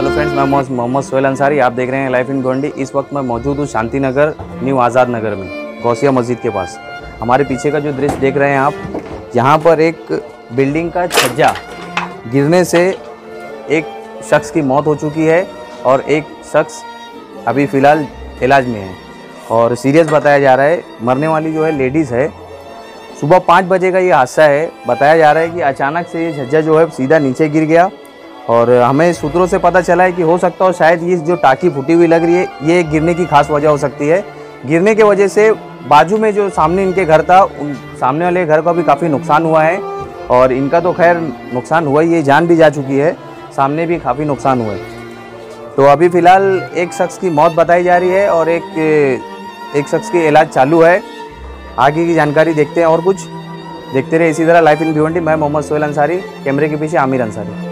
Hello friends, मैं मोहम्मद सोहेल अंसारी, आप देख रहे हैं लाइफ इन गोंडी इस वक्त मैं मौजूद हूँ शांति नगर न्यू आज़ाद नगर में, गौसिया मस्जिद के पास। हमारे पीछे का जो दृश्य देख रहे हैं आप, यहाँ पर एक बिल्डिंग का छज्जा गिरने से एक शख्स की मौत हो चुकी है और एक शख्स अभी फ़िलहाल इलाज में है। और सीरियस बताया जा रहा है, मरने वाली जो है लेडीज़ है। सुबह पाँच बजे का ये हादसा है। बताया जा रहा है कि अचानक से ये छज्जा जो है सीधा नीचे गिर गया। और हमें सूत्रों से पता चला है कि हो सकता हो शायद ये जो टाकी फूटी हुई लग रही है, ये गिरने की खास वजह हो सकती है। गिरने के वजह से बाजू में जो सामने इनके घर था, उन सामने वाले घर का भी काफ़ी नुकसान हुआ है। और इनका तो खैर नुकसान हुआ ही है, जान भी जा चुकी है। सामने भी काफ़ी नुकसान हुआ है। तो अभी फ़िलहाल एक शख्स की मौत बताई जा रही है और एक एक शख्स की इलाज चालू है। आगे की जानकारी देखते हैं और कुछ। देखते रहे इसी तरह लाइफ इन भिवंडी मैं मोहम्मद सोहेल अंसारी, कैमरे के पीछे आमिर अंसारी।